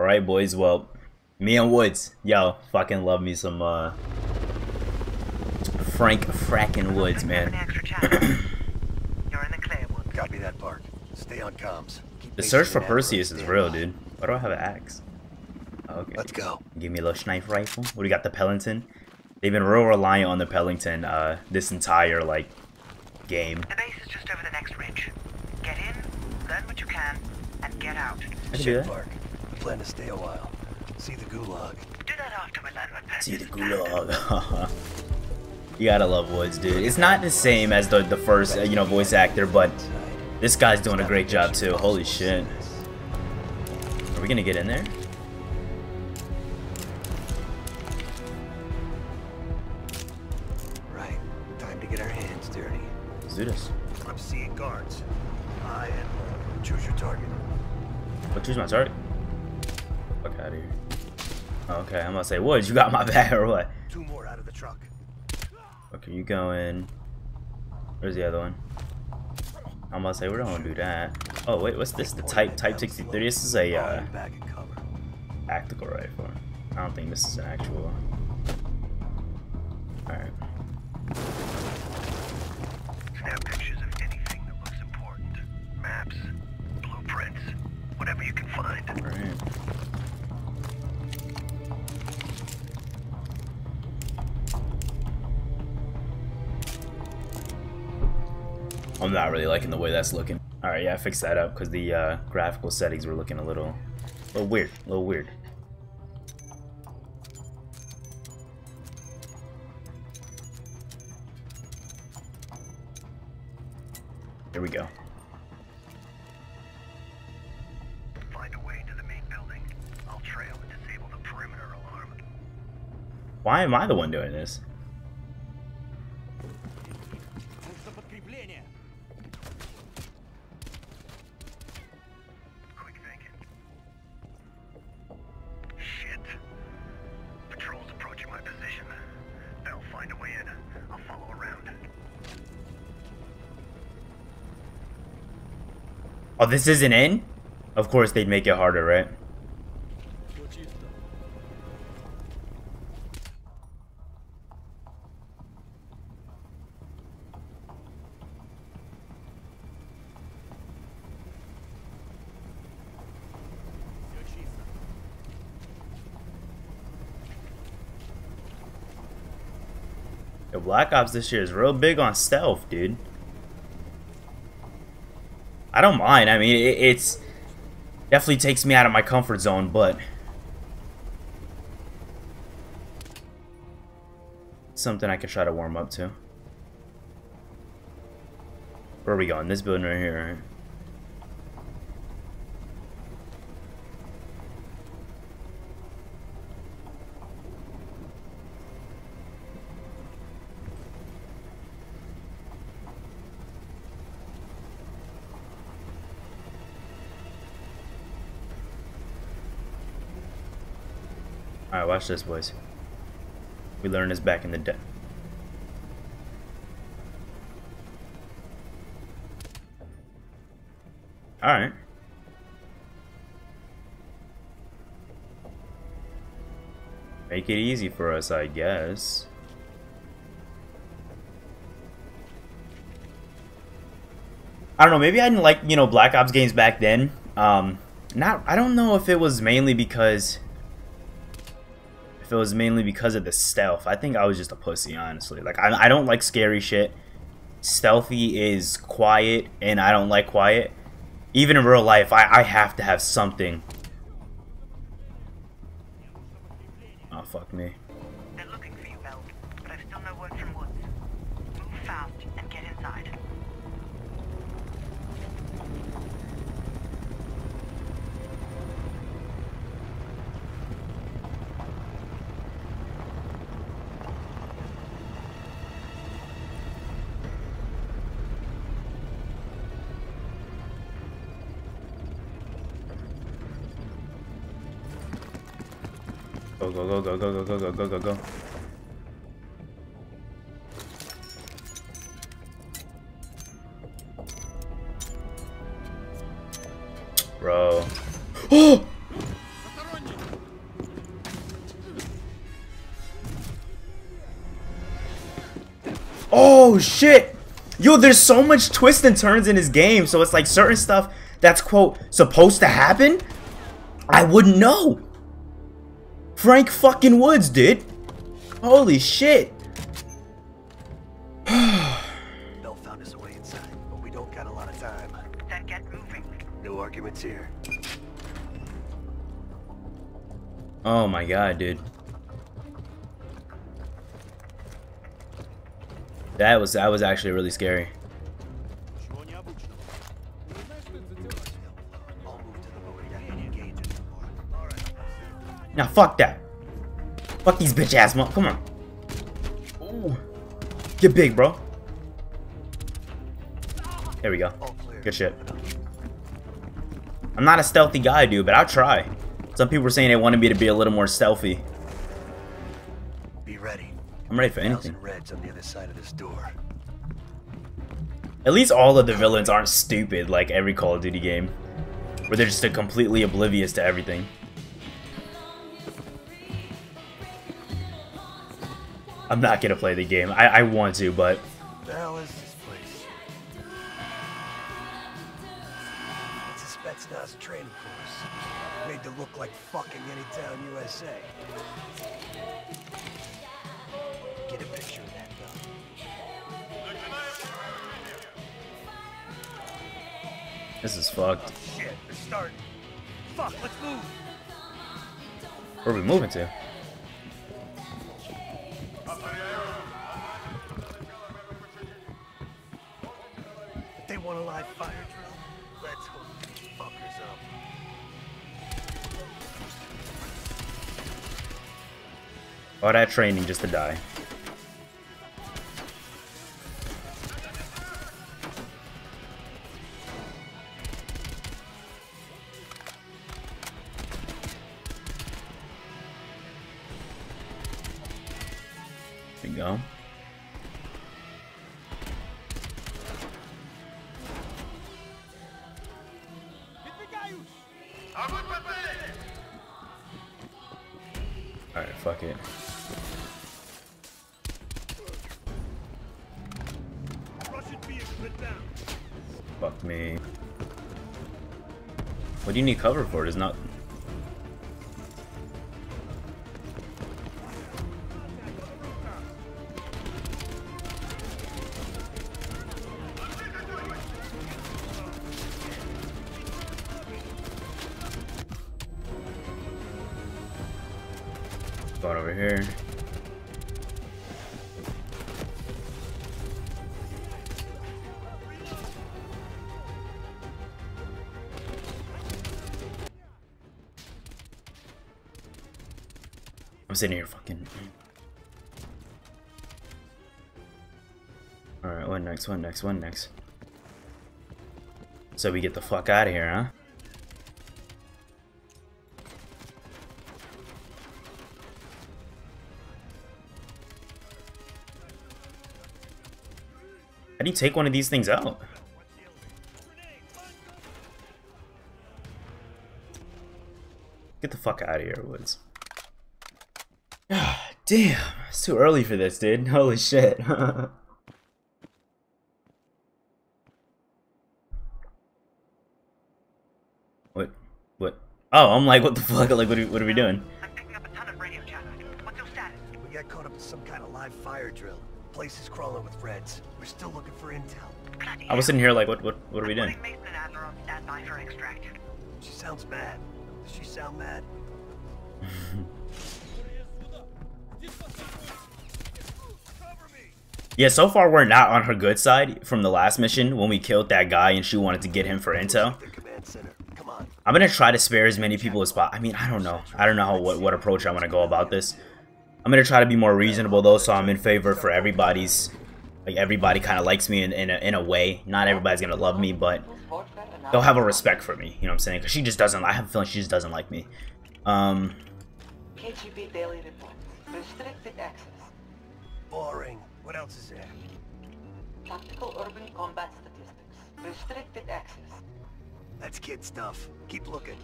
Alright, boys. Well, me and Woods. Yo, fucking love me some, uh... Frank frackin' Woods, man. You're in the clear, Woods. Copy that, Park. Stay on comms. Keep The search for Perseus is real, standby. dude. Why do I have an axe? Oh, okay. Let's go. Give me a little snipe rifle. What do we got? The Pelington. They've been real reliant on the Pelington uh, this entire like game. The base is just over the next ridge. Get in, learn what you can, and get out. I can do that. Park. I plan to stay a while. See the gulag. Do that after we learn what See the gulag. you gotta love Woods, dude. It's not the same as the the first uh, you know voice actor, but this guy's doing a great job too. Holy shit. Are we gonna get in there? Right. Time to get our hands dirty. Let's do this. I'm seeing guards. I am. Choose your target. But choose my target. Out of here. Okay, I'm gonna say Woods. You got my back or what? Two more out of the truck. Okay, you going? Where's the other one? I'm gonna say we don't want to do that. Oh wait, what's this? The Type Type 63. This is a uh, back and cover. tactical rifle. I don't think this is an actual. All right. I'm not really liking the way that's looking. All right, yeah, I fixed that up because the uh, graphical settings were looking a little, a little weird, a little weird. Here we go. Find a way into the main building. I'll trail and disable the perimeter alarm. Why am I the one doing this? Oh, this isn't in? Of course they'd make it harder, right? Yo, Black Ops this year is real big on stealth, dude. I don't mind. I mean, it, it's definitely takes me out of my comfort zone, but something I could try to warm up to. Where are we going? This building right here, right? Alright, watch this, boys. We learned this back in the day. Alright. Make it easy for us, I guess. I don't know, maybe I didn't like, you know, Black Ops games back then. Um, not, I don't know if it was mainly because it was mainly because of the stealth. I think I was just a pussy, honestly. Like, I, I don't like scary shit. Stealthy is quiet, and I don't like quiet. Even in real life, I, I have to have something. Oh, fuck me. Go, go, go, go, go, go, go, go. Bro. Oh! Oh shit! Yo, there's so much twists and turns in this game, so it's like certain stuff that's quote supposed to happen I wouldn't know. Frank fucking Woods, dude. Holy shit. Bell found us a way inside, but we don't got a lot of time. Then get moving. No arguments here. Oh my god, dude. That was that was actually really scary. Fuck that. Fuck these bitch ass mo- come on. Ooh. Get big, bro. There we go. Good shit. I'm not a stealthy guy, dude, but I'll try. Some people were saying they wanted me to be a little more stealthy. Be ready. I'm ready for anything. Reds on the other side of this door. At least all of the villains aren't stupid like every Call of Duty game. Where they're just completely oblivious to everything. I'm not gonna play the game. I, I want to, but The hell is this place? It's a Spetsnaz training course. Made to look like fucking Anytown, USA. Get a picture of that, though. this is fucked. Shit, they're starting. Fuck, let's move. Where are we moving to? All that training just to die. There we go. Alright, fuck it. What do you need cover for? It is not. Sitting here fucking. Alright, what next? What next? What next? So we get the fuck out of here, huh? How do you take one of these things out? Get the fuck out of here, Woods. Damn, it's too early for this, dude. Holy shit. what? What? Oh, I'm like, what the fuck? Like, what are, what are we doing? I'm picking up a ton of radio chatter. What's your status? We got caught up in some kind of live fire drill. Place is crawling with Reds. We're still looking for intel. Bloody I was sitting here like, what? What? What are we I'm doing? Mason and Adler on standby for extract. She sounds mad. Does she sound mad? Yeah, so far we're not on her good side from the last mission when we killed that guy and she wanted to get him for intel. The command center. Come on. I'm gonna try to spare as many people as possible. I mean, I don't know. I don't know how what, what approach I want to go about this. I'm gonna try to be more reasonable though, so I'm in favor for everybody's. Like everybody kind of likes me in in a, in a way. Not everybody's gonna love me, but they'll have a respect for me. You know what I'm saying? Because she just doesn't. I have a feeling she just doesn't like me. Um, KGB daily reports. Restricted access. Boring. What else is there? Tactical urban combat statistics. Restricted access. That's kid stuff. Keep looking.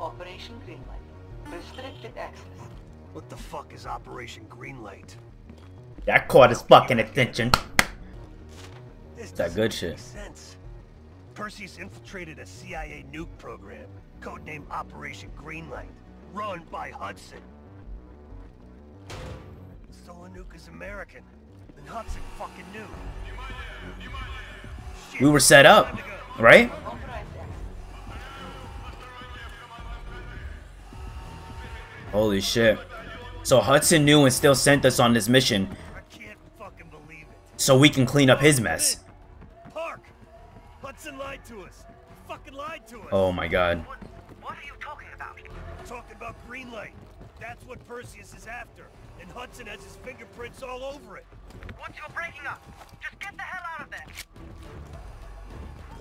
Operation Greenlight. Restricted access. What the fuck is Operation Greenlight? that caught his fucking attention. This That good make shit. Sense. Perseus infiltrated a CIA nuke program, codenamed Operation Greenlight, run by Hudson. Stolen nuke is American, and Hudson fucking knew. We were set up, time to go. right? Holy shit. So Hudson knew and still sent us on this mission I can't fucking believe it. so we can clean up his mess. Park! Hudson lied to us. He fucking lied to us. Oh my god. What, what are you talking about? Talking about Greenlight. That's what Perseus is after. And Hudson has his fingerprints all over it.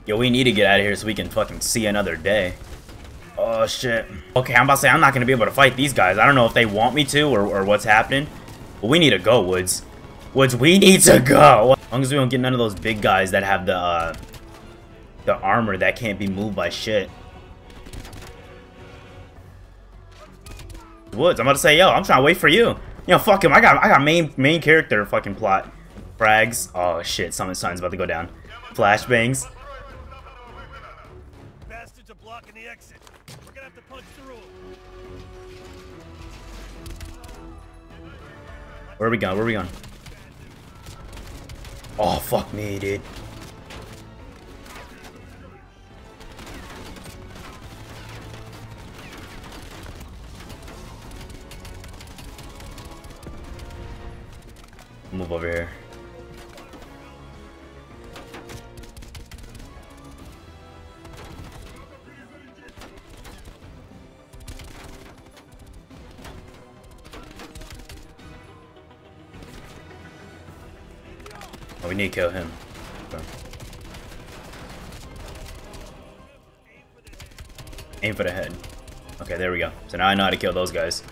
Yo, we need to get out of here so we can fucking see another day. Oh shit. Okay, I'm about to say I'm not gonna be able to fight these guys. I don't know if they want me to or, or what's happening. But we need to go, Woods. Woods, we need to go. As long as we don't get none of those big guys that have the uh, the armor that can't be moved by shit. Woods, I'm about to say, yo, I'm trying to wait for you. Yo, fuck him. I got I got main main character fucking plot. Frags. Oh shit, something sun's about to go down. Flashbangs. Bastards are blocking the exit. We're gonna have to punch through. Where are we going? Where are we going? Oh, fuck me, dude. Move over here. Oh, we need to kill him. Okay. Aim for the head. Okay, there we go. So now I know how to kill those guys.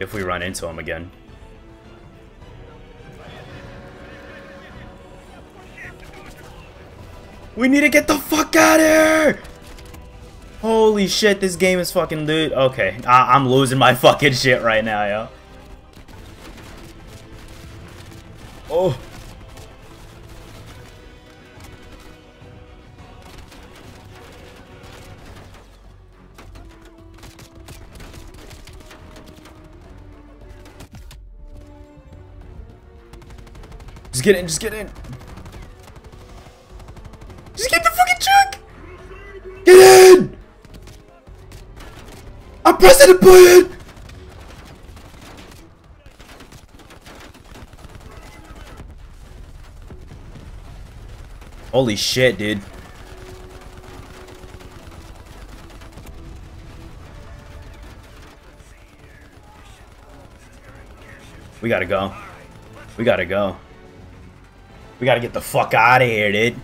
If we run into them again. We need to get the fuck out of here! Holy shit, this game is fucking lit. Okay, I I'm losing my fucking shit right now, yo. Oh. Just get in, just get in. Pressing the button! Holy shit, dude. We gotta go. We gotta go. We gotta get the fuck out of here, dude.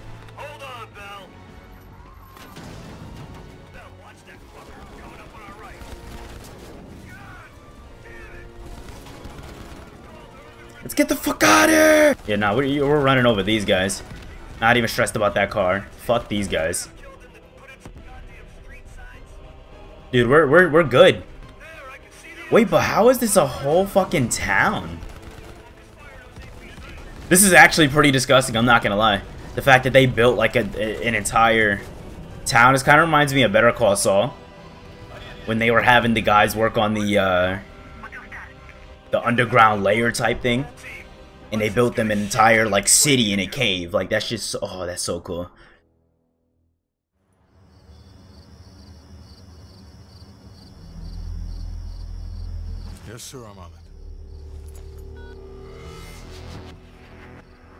Let's get the fuck out of here! Yeah, nah, we're, we're running over these guys. Not even stressed about that car. Fuck these guys. Dude, we're, we're, we're good. Wait, but how is this a whole fucking town? This is actually pretty disgusting, I'm not gonna lie. The fact that they built like a- an entire town, this kind of reminds me of Better Call Saul. When they were having the guys work on the, uh, the underground layer type thing. And they built them an entire, like, city in a cave. Like, that's just, oh, that's so cool. Yes, sir, I'm on it.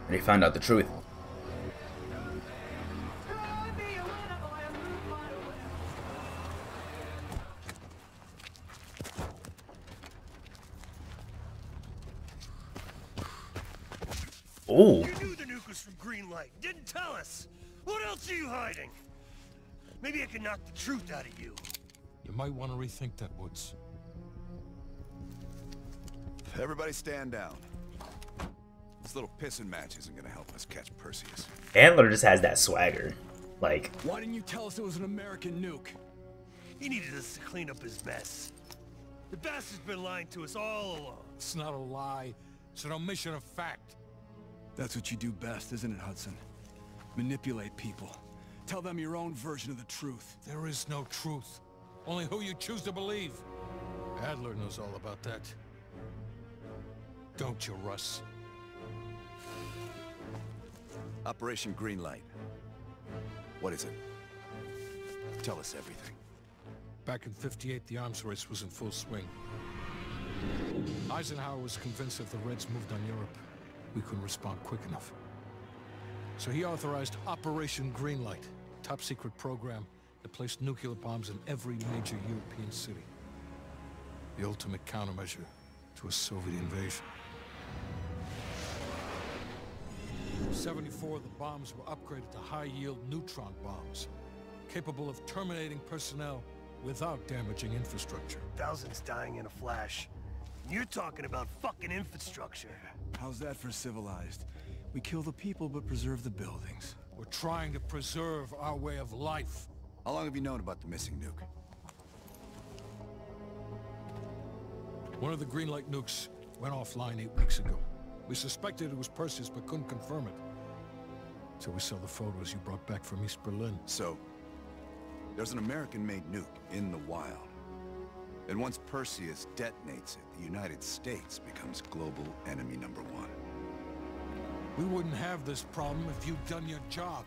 And they found out the truth. Ooh. You knew the nuke was from Greenlight. Didn't tell us. What else are you hiding? Maybe I can knock the truth out of you. You might want to rethink that, Woods. Everybody stand down. This little pissing match isn't gonna help us catch Perseus. Antler just has that swagger. Like, Why didn't you tell us it was an American nuke? He needed us to clean up his mess. The bastard's been lying to us all along. It's not a lie. It's an omission of fact. That's what you do best, isn't it, Hudson? Manipulate people. Tell them your own version of the truth. There is no truth. Only who you choose to believe. Adler knows all about that. Don't you, Russ? Operation Greenlight. What is it? Tell us everything. Back in 58, the arms race was in full swing. Eisenhower was convinced if the Reds moved on Europe, we couldn't respond quick enough. So he authorized Operation Greenlight, top secret program that placed nuclear bombs in every major European city. The ultimate countermeasure to a Soviet invasion. 74 of the bombs were upgraded to high-yield neutron bombs, capable of terminating personnel without damaging infrastructure. Thousands dying in a flash. You're talking about fucking infrastructure. How's that for civilized? We kill the people but preserve the buildings. We're trying to preserve our way of life. How long have you known about the missing nuke? One of the Greenlight nukes went offline eight weeks ago. We suspected it was Perseus, but couldn't confirm it. So we saw the photos you brought back from East Berlin. So, there's an American-made nuke in the wild. And once Perseus detonates it, the United States becomes global enemy number one. We wouldn't have this problem if you'd done your job.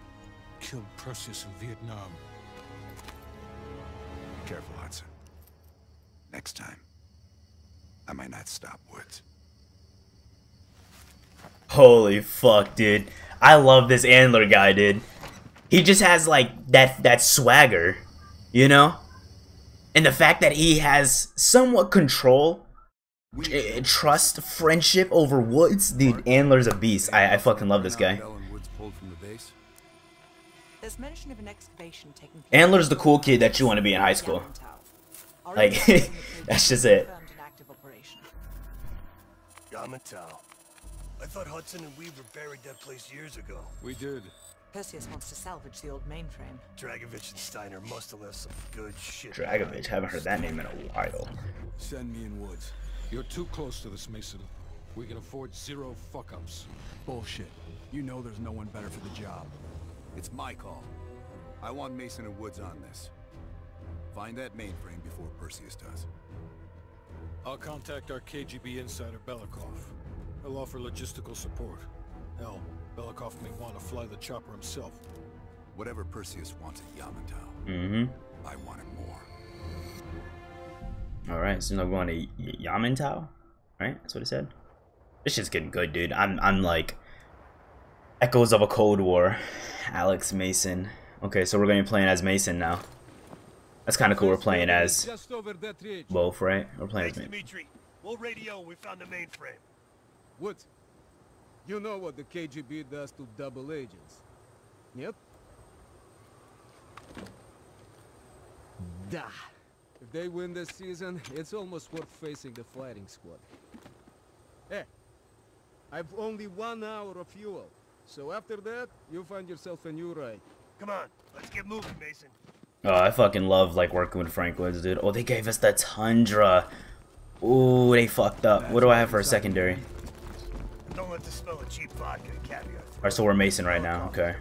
Killed Perseus in Vietnam. Careful, Hudson. Next time, I might not stop Woods. Holy fuck, dude. I love this Andler guy, dude. He just has like that that swagger, you know? And the fact that he has somewhat control, eh, trust, friendship over Woods, dude, Andler's a beast. I, I fucking love this guy. Bell and Woods pulled from the base? There's mention of an excavation taking place. Andler's the cool kid that you want to be in high school. Like, information on the place that's just it. confirmed an active operation. Yamantau. I thought Hudson and Weaver buried that place years ago. We did. Perseus wants to salvage the old mainframe. Dragovich and Steiner must have left some good shit. Dragovich, haven't heard that name in a while. Send me in Woods. You're too close to this, Mason. We can afford zero fuck-ups. Bullshit. You know there's no one better for the job. It's my call. I want Mason and Woods on this. Find that mainframe before Perseus does. I'll contact our KGB insider Belikov. He'll offer logistical support. Hell, Belikov may want to fly the chopper himself. Whatever Perseus wants at Yamantau, Mm-hmm. I want it more. Alright, so now we're going to y- Yamantau? Right? That's what it said? This shit's getting good, dude. I'm, I'm like... Echoes of a Cold War. Alex Mason. Okay, so we're going to be playing as Mason now. That's kind of cool. We're playing as Just over that ridge. both, right? We're playing as Thanks, Mason. Dimitri. We'll radio we found the mainframe. Woods, you know what the KGB does to double agents. Yep. Da. If they win this season, it's almost worth facing the fighting squad. Hey, I've only one hour of fuel. So after that, you find yourself a new ride. Come on, let's get moving, Mason. Oh, I fucking love like working with Frank Woods, dude. Oh, they gave us the Tundra. Ooh, they fucked up. What do I have for a secondary? Let the smell of cheap vodka and caviar. Alright, so we're Mason right now. Okay.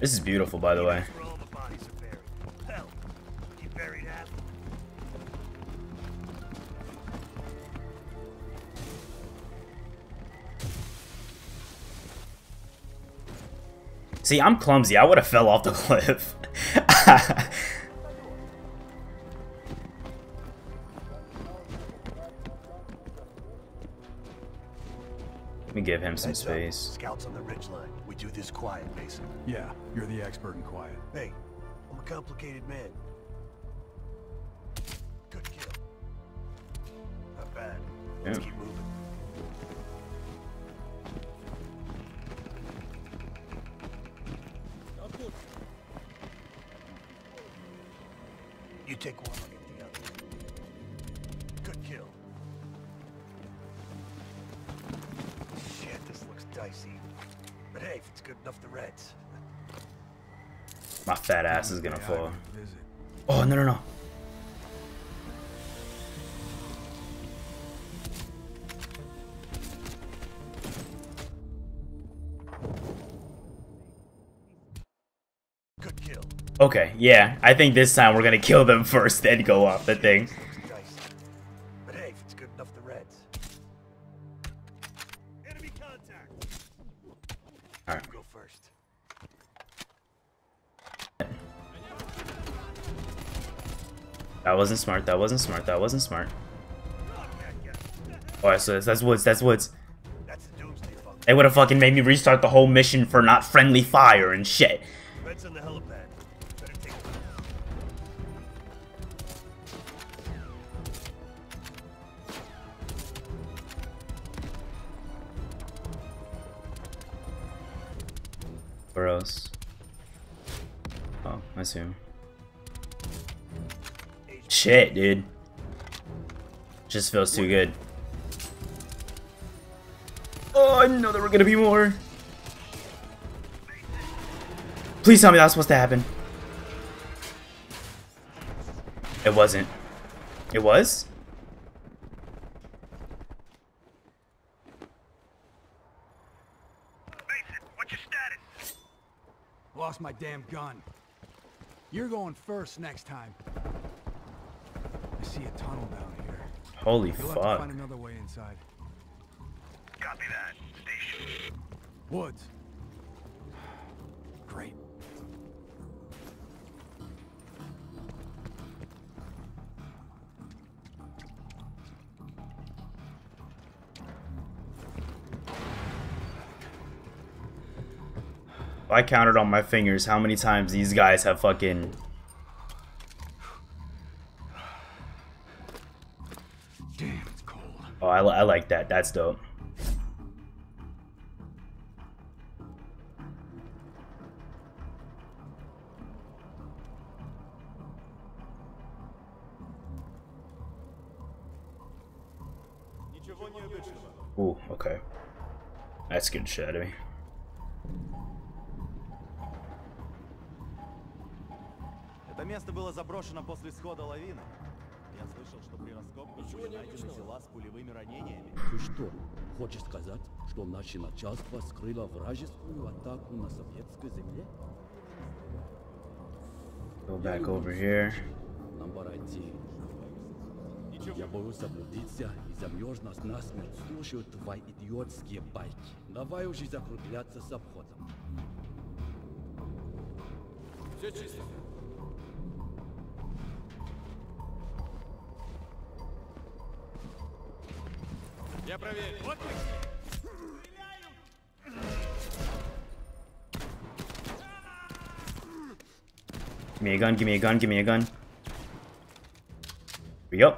This is beautiful, by the way. That's where all the bodies are buried. Hell, he buried half. See, I'm clumsy. I would have fell off the cliff. Him some Heads up. Scouts on the ridge line. We do this quiet, Mason. Yeah, you're the expert in quiet. Hey, I'm a complicated man. Good kill. Not bad. Let's Yeah. keep moving. You take one, good enough to rats. My fat ass is gonna fall. Oh no no no. Okay, yeah. I think this time we're gonna kill them first, then go off the thing. Wasn't smart. That wasn't smart. That wasn't smart. Oh, so that's, that's woods. That's woods. They would have fucking made me restart the whole mission for not friendly fire and shit. Where else? Oh, I see him. Shit, dude. Just feels too good. Oh, I know there were gonna be more. Please tell me that's supposed to happen. It wasn't. It was? Lost my damn gun. You're going first next time. I see a tunnel down here. Holy You'll have to fuck. find another way inside. Copy that. Station. Woods. Great. I counted on my fingers how many times these guys have fucking Oh, I, li- I like that. That's dope. Ooh, okay. That scared the shit out of me. Это место было заброшено после схода лавины. Слышал, что при раскопках были найдены тела с пулевыми ранениями. Ты что, хочешь сказать, что наше начальство скрыло вражескую атаку на советской земле? Go back over here. Нам пора идти. Я боюсь заблудиться и замерз нас насмерть. Слушаю твои идиотские байки. Давай уже закругляться с обходом. Все чисто. Я проверю. Вот Give me a gun, give me a gun, give me a gun. Here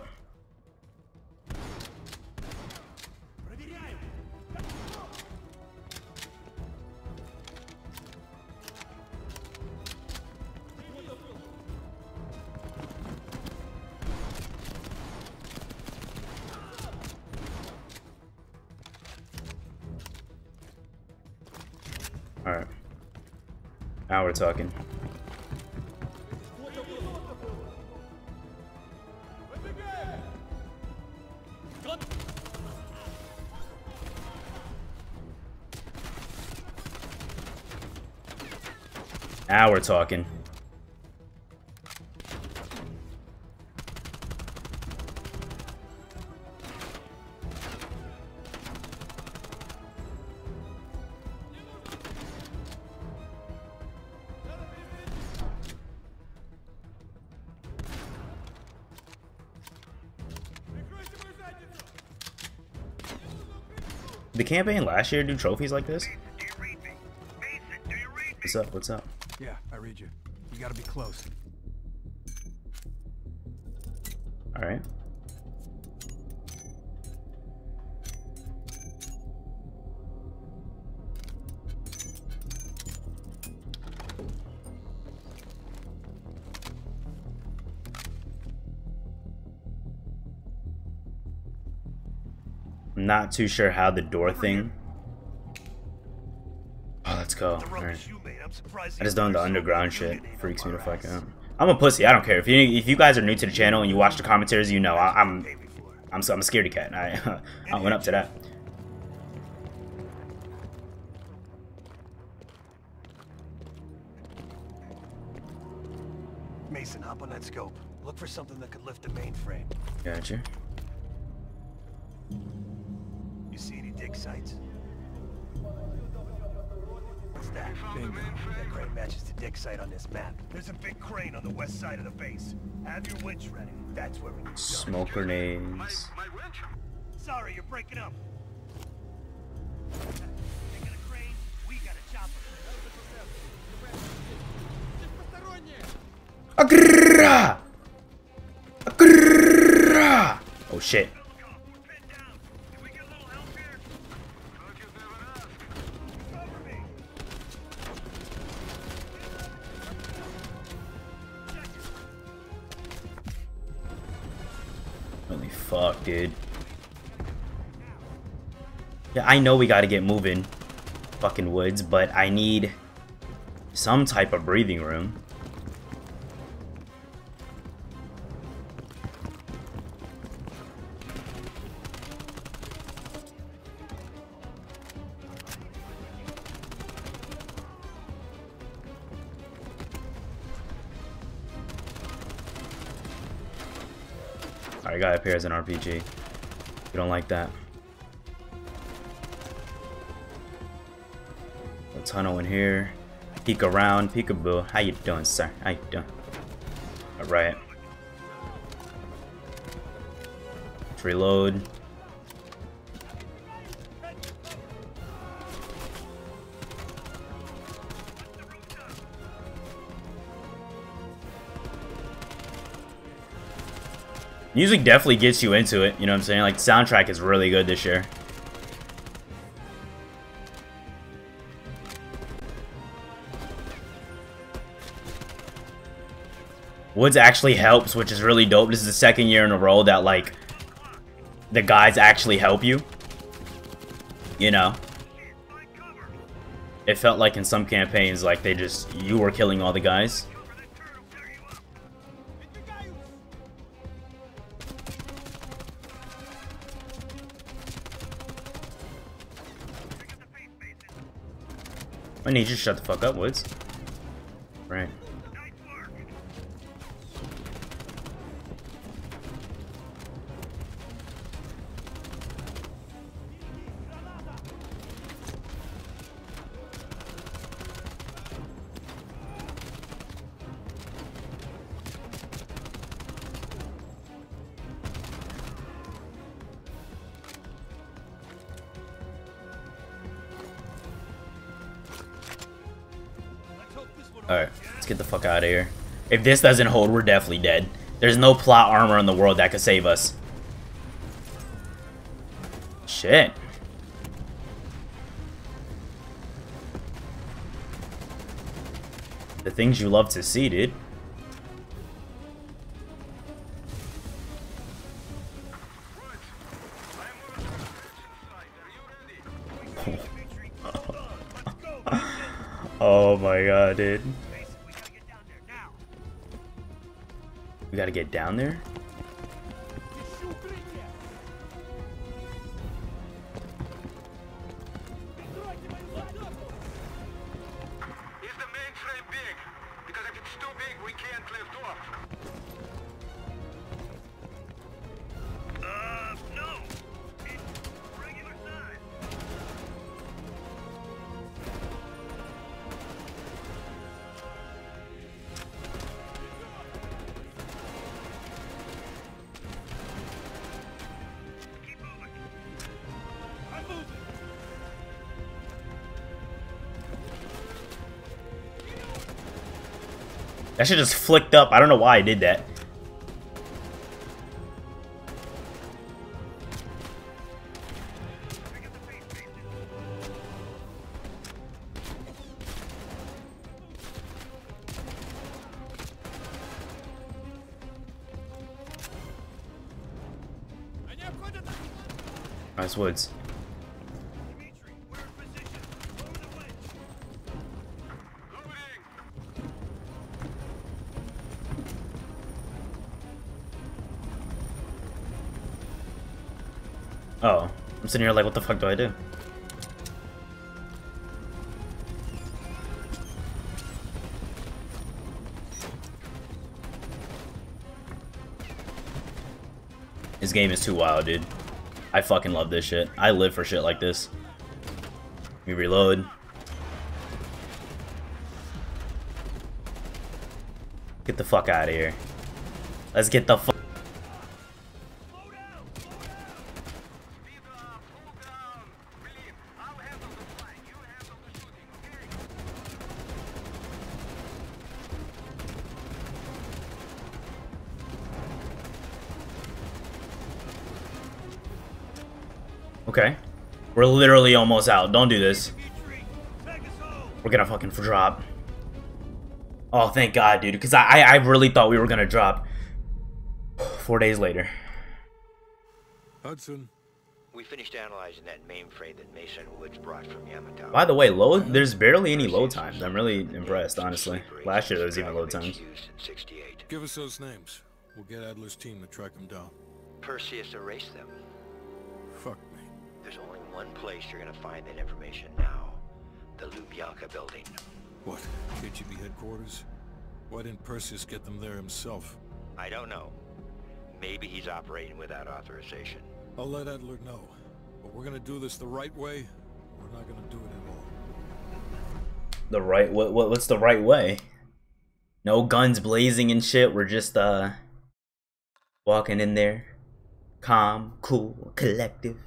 Talking. Now we're talking. Campaign last year do trophies like this? Do you read me? Mason, do you read me? What's up? What's up? Yeah, I read you. You gotta be close. Alright. Not too sure how the door thing. Oh, let's go. The Alright. rubbish you made, I'm surprised I just don't the underground shit freaks me the fuck out. I'm a pussy. I don't care if you if you guys are new to the channel and you watch the commentaries, you know I, I'm me for. I'm I'm a scaredy cat. I I went up to that. Mason, hop on that scope. Look for something that could lift the mainframe. Gotcha. Sites? What's that? Bingo. That crane matches the dig site on this map. There's a big crane on the west side of the base. Have your winch ready. That's where we need to go. Smoke grenades. Sorry, you're breaking up. Taking a crane, we got a chopper. Agrrrrah! Oh shit. I know we gotta get moving, fucking woods, but I need some type of breathing room. Alright, guy appears an RPG. You don't like that. Tunnel in here. Peek around, peekaboo. How you doing, sir? How you doing? Alright. Reload. Music definitely gets you into it, you know what I'm saying? Like, soundtrack is really good this year. Woods actually helps, which is really dope. This is the second year in a row that, like, the guys actually help you. You know? It felt like in some campaigns, like, they just, you were killing all the guys. I need you to shut the fuck up, Woods. Alright, let's get the fuck out of here. If this doesn't hold, we're definitely dead. There's no plot armor in the world that could save us. Shit. The things you love to see, dude. Gotta get down there? That shit just flicked up. I don't know why I did that. Nice woods. I'm sitting here like, what the fuck do I do? This game is too wild, dude. I fucking love this shit. I live for shit like this. We reload. Get the fuck out of here. Let's get the fuck. Okay. We're literally almost out. Don't do this. We're gonna fucking drop. Oh, thank God, dude. Because I, I really thought we were gonna drop. Four days later. Hudson. We finished analyzing that mainframe that Mason Woods brought from Yamantau. By the way, load. There's barely any load times. I'm really impressed, honestly. Last year there was even load times. Give us those names. We'll get Adler's team to track them down. Perseus erased them. One place you're gonna find that information now. The Lubyanka building. What? KGB headquarters? Why didn't Perseus get them there himself? I don't know. Maybe he's operating without authorization. I'll let Adler know. But we're gonna do this the right way. We're not gonna do it at all. The right what, what what's the right way? No guns blazing and shit. We're just uh walking in there. Calm, cool, collective.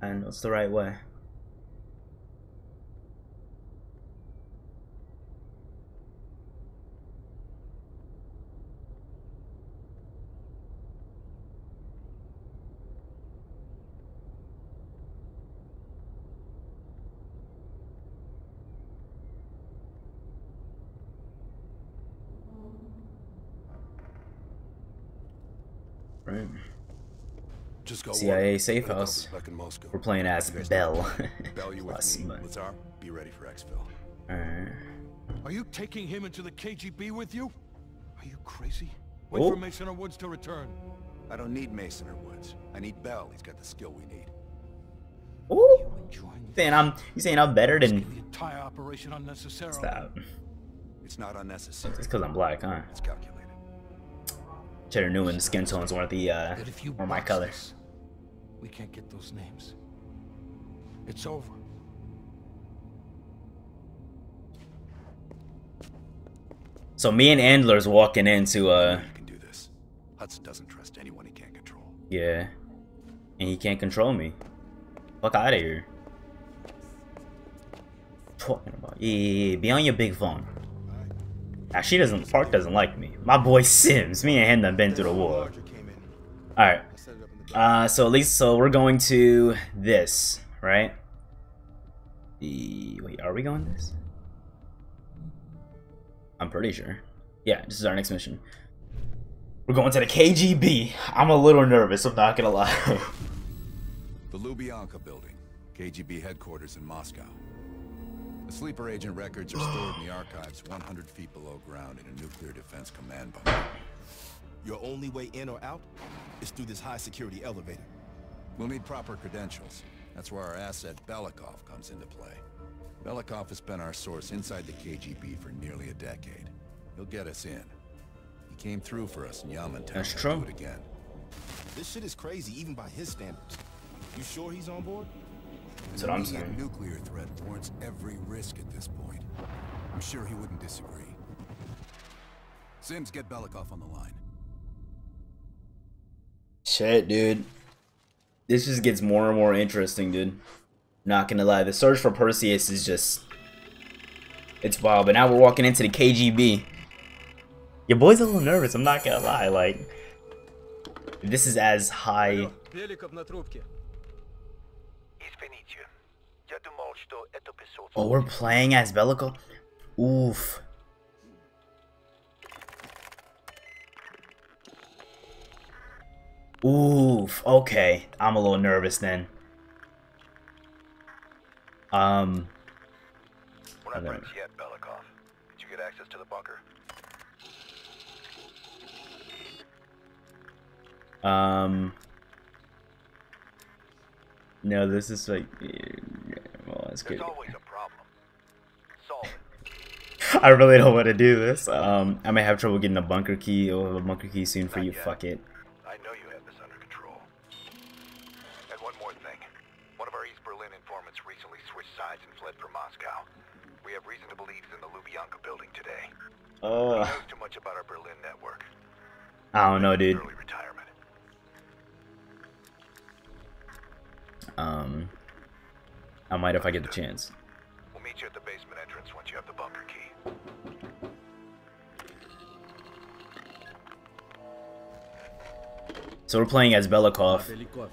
And what's the right way? Right. Just go CIA safe house. us back in Moscow. We're playing as Bell. Bell, you with me. Lazar, be ready for exfil. Alright. Are you taking him into the KGB with you? Are you crazy? Wait Oh. for Mason or Woods to return. I don't need Mason or Woods. I need Bell. He's got the skill we need. Ooh. Saying I'm you saying I'm better than the Entire operation unnecessarily. Stop. It's not unnecessary. It's because I'm black, huh? It's calculated. Cheddar Newman's skin tones weren't the uh were my colors. We can't get those names. It's over. So me and Adler's walking into uh You can do this. Hudson doesn't trust anyone he can't control. yeah. And he can't control me. Fuck out of here. Talking about yeah, yeah, yeah, be on your big phone. Now she doesn't Park doesn't like me. My boy Sims, me and him done been through the war. Alright. Uh so at least so we're going to this, right? The wait, are we going this? I'm pretty sure. Yeah, this is our next mission. We're going to the KGB. I'm a little nervous, I'm not gonna lie. The Lubyanka building, KGB headquarters in Moscow. The sleeper agent records are stored in the archives 100 feet below ground in a nuclear defense command bunker. Your only way in or out is through this high security elevator. We'll need proper credentials. That's where our asset Belikov comes into play. Belikov has been our source inside the KGB for nearly a decade. He'll get us in. He came through for us in Yamantau. That's true. Do it again. This shit is crazy even by his standards. You sure he's on board? That's what I'm The saying. nuclear threat warrants every risk at this point. I'm sure he wouldn't disagree. Sims, get Belikov on the line. Shit, dude. This just gets more and more interesting, dude. Not gonna lie, the search for Perseus is just... It's wild, but now we're walking into the KGB. Your boy's a little nervous, I'm not gonna lie, like... This is as high... Oh, we're playing as Belikov? Oof. Oof. Okay, I'm a little nervous then. Um. We're not friends yet, Belikov. Did you get access to the bunker? Um. No, this is like. Well, that's good. There's always a problem. Solve it. I really don't want to do this. Um, I may have trouble getting a bunker key or a bunker key soon for you. Fuck it. He's in building today. Uh, too much about our Berlin network. I don't know, dude. Early retirement. Um, I might if I get the chance. We'll meet you at the basement entrance once you have the bunker key. So we're playing as Belikov. Belikov,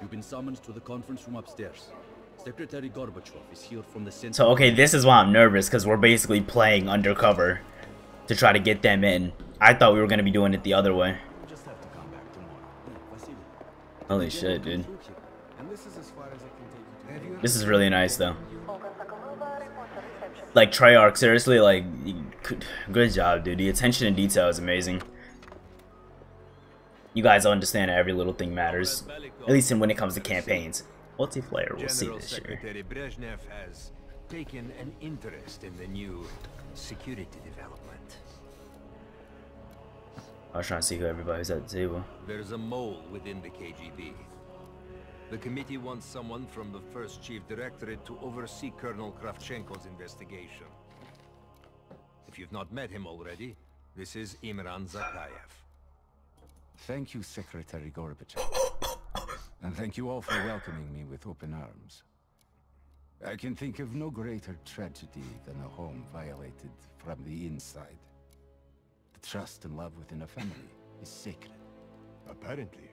you've been summoned to the conference room upstairs. Secretary Gorbachev is here from the center. So okay, this is why I'm nervous because we're basically playing undercover to try to get them in. I thought we were gonna be doing it the other way. Just have to come back tomorrow. Holy shit, dude. This is as far as I can take you to. This is really nice though. Like Treyarch, seriously, like, good job, dude. The attention to detail is amazing. You guys understand that every little thing matters, at least in when it comes to campaigns. Multiplayer, we'll see General this year. Brezhnev has taken an interest in the new security development. I was trying to see who everybody's at the table. There's a mole within the KGB. The committee wants someone from the first chief directorate to oversee Colonel Kravchenko's investigation. If you've not met him already, this is Imran Zakayev. Thank you, Secretary Gorbachev. and thank you all for welcoming me with open arms. I can think of no greater tragedy than a home violated from the inside. The trust and love within a family is sacred. Apparently.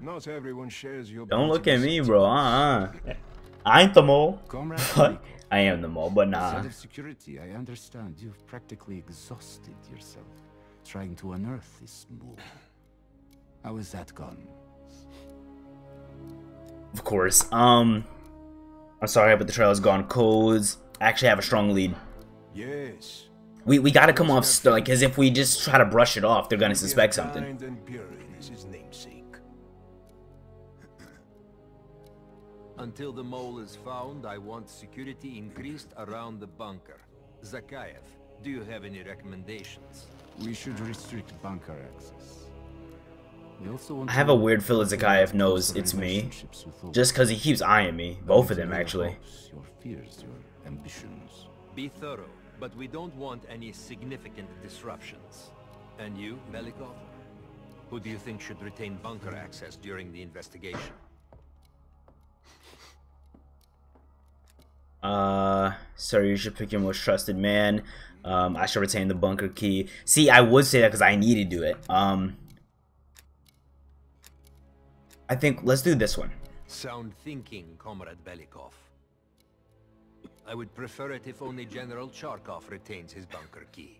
Not everyone shares your Don't look at me, bro. Uh-uh. I ain't the mole. Comrade But I am the mole, but nah. Outside of security, I understand you've practically exhausted yourself trying to unearth this mole. How is that gone? Of course. Um, I'm sorry, but the trail's gone cold. I actually have a strong lead. Yes. We we gotta come off st- like as if we just try to brush it off, they're gonna suspect something. Kind and pure is his namesake. Until the mole is found, I want security increased around the bunker. Zakayev, do you have any recommendations? We should restrict bunker access. We also want I have a weird feeling Zakayev knows it's me, just because he keeps eyeing me. Both of them, actually. Your fears, your ambitions. Be thorough, but we don't want any significant disruptions. And you, Belikov? Who do you think should retain bunker access during the investigation? Uh, sir, you should pick your most trusted man. Um, I should retain the bunker key. See, I would say that because I need to do it. Um, I think let's do this one. Sound thinking, Comrade Belikov. I would prefer it if only General Charkov retains his bunker key.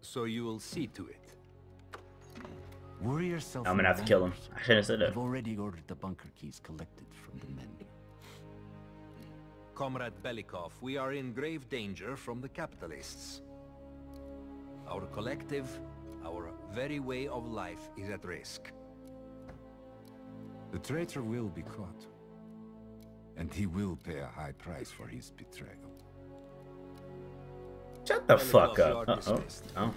So you will see to it. Worry yourself. I'm gonna have to kill him. I shouldn't have said that. I've already ordered the bunker keys collected from the men. Comrade Belikov, we are in grave danger from the capitalists. Our collective, our very way of life is at risk. The traitor will be caught. And he will pay a high price for his betrayal. Shut the fuck up. Uh oh. Oh.